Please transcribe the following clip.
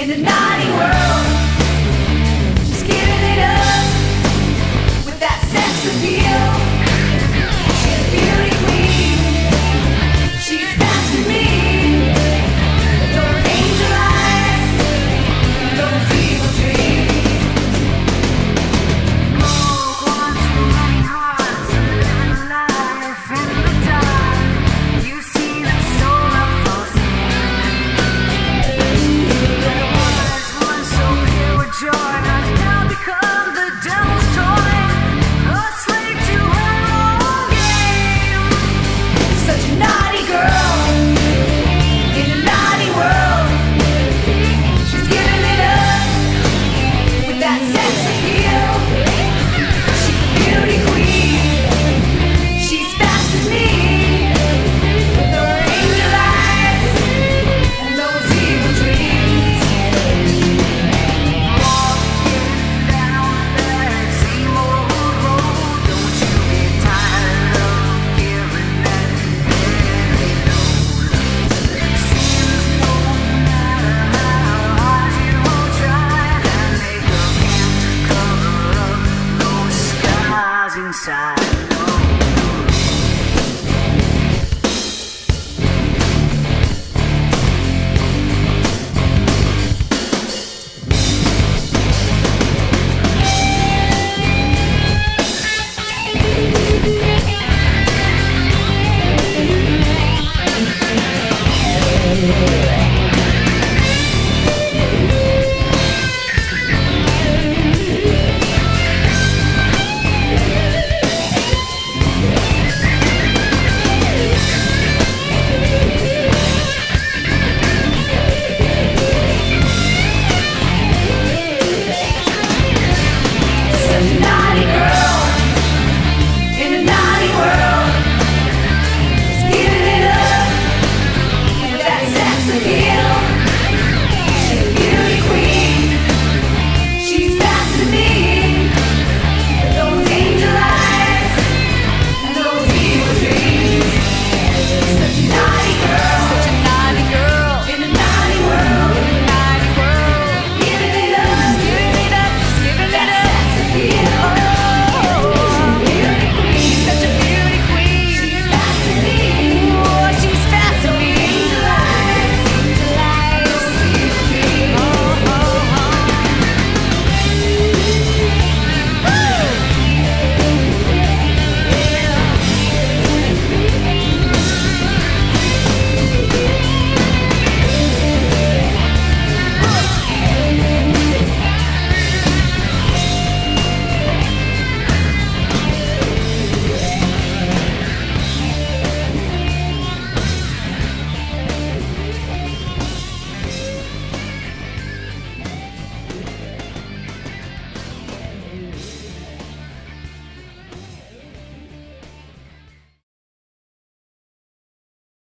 In the naughty world. London.